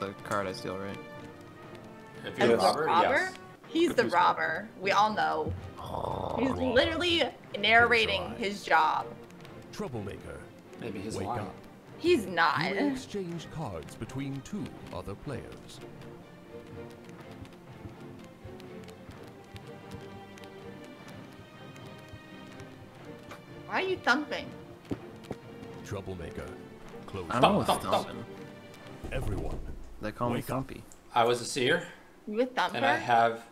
the card I steal, right? If you're the robber, robber? yes. He's the robber. We all know. Oh. He's literally narrating his job. Troublemaker. Maybe he's Wake lying. up. He's not. You exchange cards between two other players. Why are you thumping? Troublemaker. Close. I don't know thumping. Everyone. They call me Wake up. I was a seer, You a thumper? and I have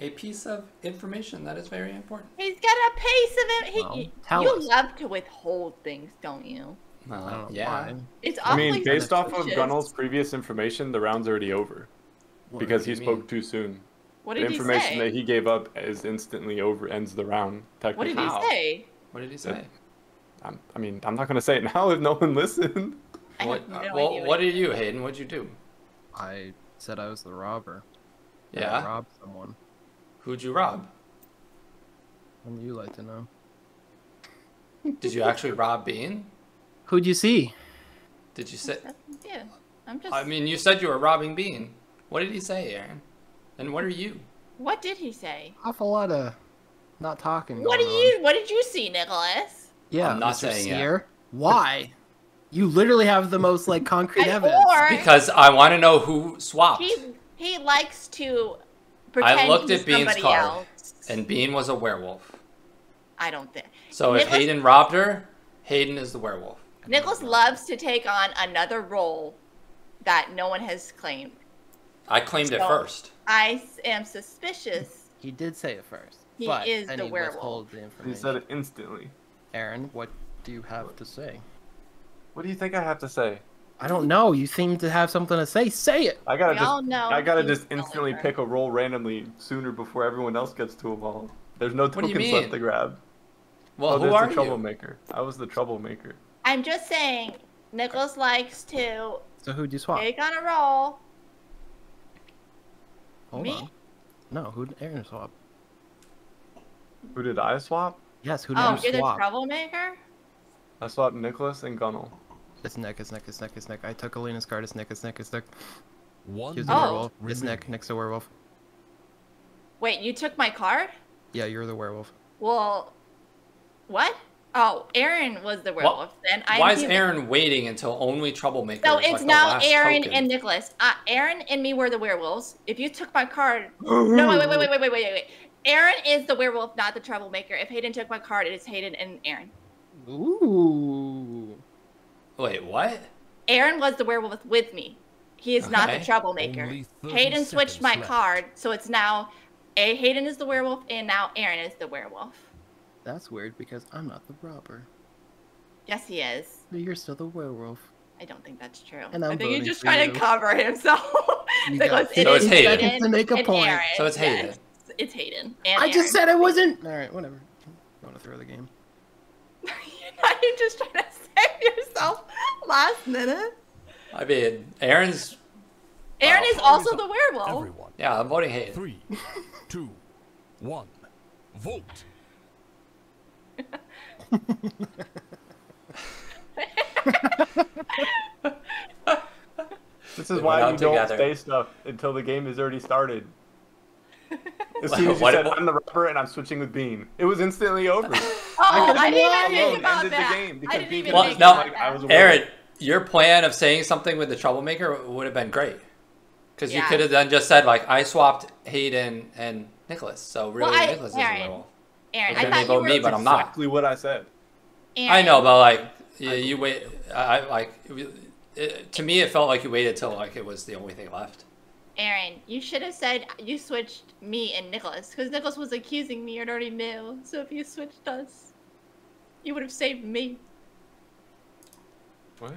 a piece of information that is very important. He's got a piece of it. He, Well, you- us. love to withhold things, don't you? Uh, I yeah. why. It's I mean, based off of suspicious. Gunnel's previous information, the round's already over because do he spoke mean? too soon. What The did he information say? that he gave up is instantly over, ends the round. What did he say? What did he say? I'm, I mean, I'm not gonna say it now if no one listened. I What, have no uh, well, what he did you, Hayden? What'd you do? I said I was the robber. that I Yeah. robbed someone. Who'd you rob? Wouldn't you like to know? Did you actually rob Bean? Who'd you see? Did you say? Yeah, I'm just. I mean, you said you were robbing Bean. What did he say, Aaron? And what are you? what did he say? Awful lot of not talking. What did you? What did you see, Nicholas? Yeah, I'm not Mr. saying it. Seer. Why? You literally have the most like concrete And- evidence. or Because I want to know who swapped. he he likes to pretend I looked he's at Bean's somebody card, else. and Bean was a werewolf. I don't think So if Hayden robbed her, Hayden is the werewolf. Nicholas loves to take on another role that no one has claimed. I claimed it first. I am suspicious. He did say it first. He but is then the he werewolf. withhold the He said it instantly. Aaron, what do you have to say? What do you think I have to say? I don't know. You seem to have something to say. Say it. I gotta We just, all know I gotta just instantly pick a role randomly sooner before everyone else gets to them all. There's no do tokens left to grab. Well, oh, who there's are the you? troublemaker. I was the troublemaker. I'm just saying, Nicholas likes to So who'd you swap? take on a role. Hold Me? on. No, who'd Aaron swap? Who did I swap? Yes, who did Oh, you swap? Oh, you're the troublemaker. I swapped Nicholas and Gunnel. It's Nick, it's Nick, it's Nick, it's Nick. I took Alina's card, it's Nick, it's Nick, it's Nick. One He was the Oh. werewolf. It's. Nick, Nick's the werewolf. Wait, you took my card? Yeah, you're the werewolf. Well, what? Oh, Aaron was the Well, werewolf. then I'm Why is human. Aaron waiting until only troublemaker? So is, it's like, the now last Aaron token? and Nicholas. Uh, Aaron and me were the werewolves. If you took my card, no, wait, wait, wait, wait, wait, wait, wait, wait. Aaron is the werewolf, not the troublemaker. If Hayden took my card, it is Hayden and Aaron. Ooh. Wait, what? Aaron was the werewolf with me. He is not the troublemaker. Hayden switched my left. card, so it's now a Hayden is the werewolf and now Aaron is the werewolf. That's weird because I'm not the robber. Yes, he is. But you're still the werewolf. I don't think that's true. And I I'm think he's just for trying you. to cover himself. You Nicholas, got So it's Hayden. Hayden To make a and point. Aaron. So it's Hayden. Yes, it's Hayden. And I just said I wasn't. All right, whatever. You want to throw the game? You're just trying to save yourself last minute. I mean, Aaron's. Aaron is also the werewolf. Everyone. Yeah, I'm voting Hayden. Three, two, one. Vote. This is why you don't together. say stuff until the game is already started. As soon as you what- said, I'm the rapper and I'm switching with Bean, it was instantly over. Oh, could've I didn't won. even think about ended the that. game because I didn't Bean even Well, think no, about that. I was. Aaron, your plan of saying something with the troublemaker would have been great. Because you could have then just said, like, I swapped Hayden and Nicholas. So really, Well, I- Nicholas is Aaron, a werewolf. Aaron, Okay, I thought you were. me, but I'm not. exactly what I said. Aaron, I know, but like, you, you wait. I I- like. It, to me, it felt like you waited till like it was the only thing left. Aaron, you should have said you switched me and Nicholas because Nicholas was accusing me and already knew. So if you switched us, you would have saved me. What?